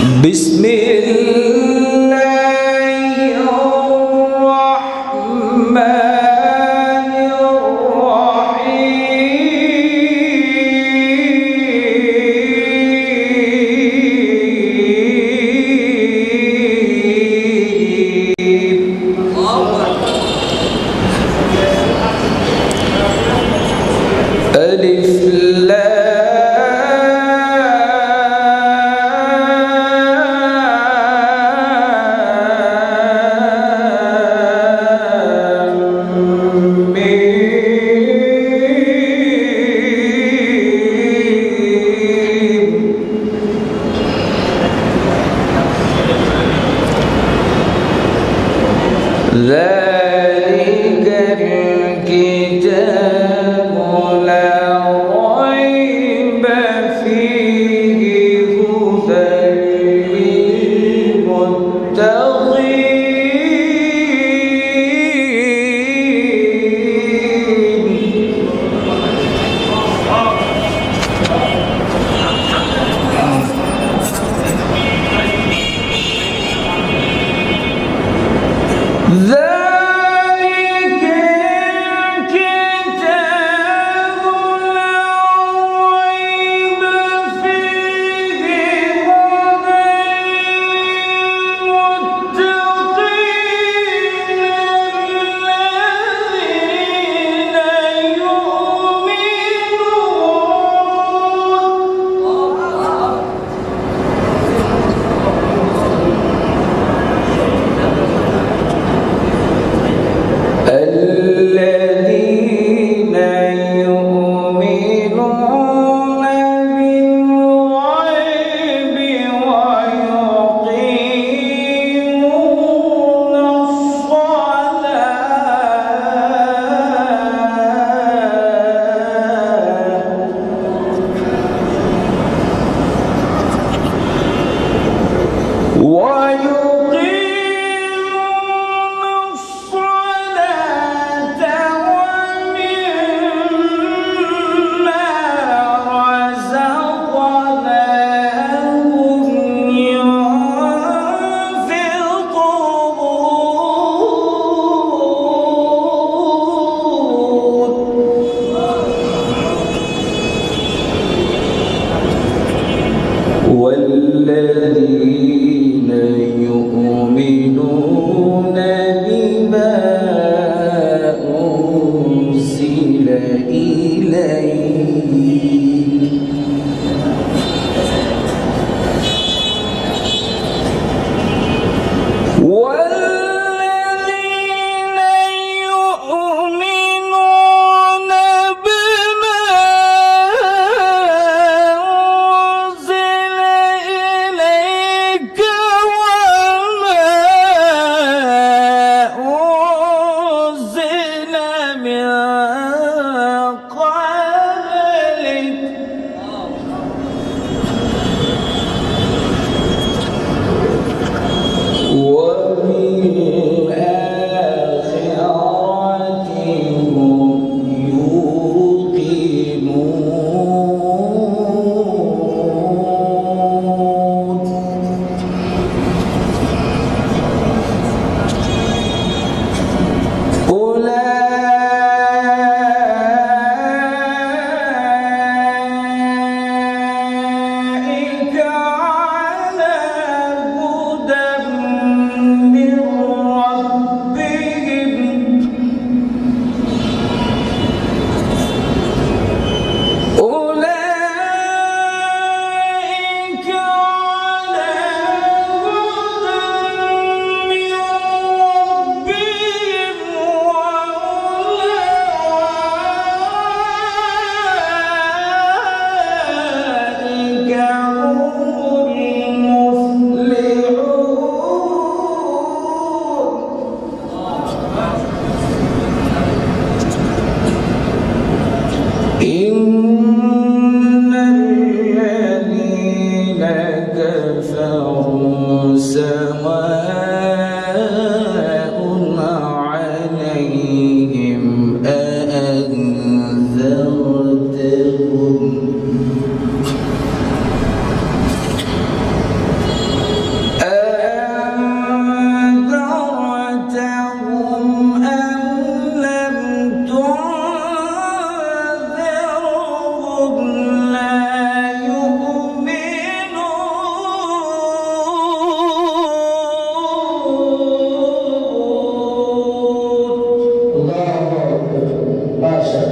بسم الله الرحمن الرحيم. ألف لا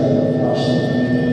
Amen.